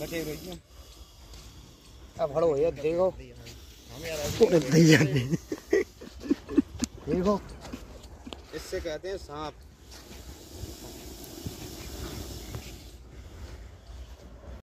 लगे रहिए अब हड़ो ये देखो। पूरे दही जाने देखो। इससे कहते हैं सांप।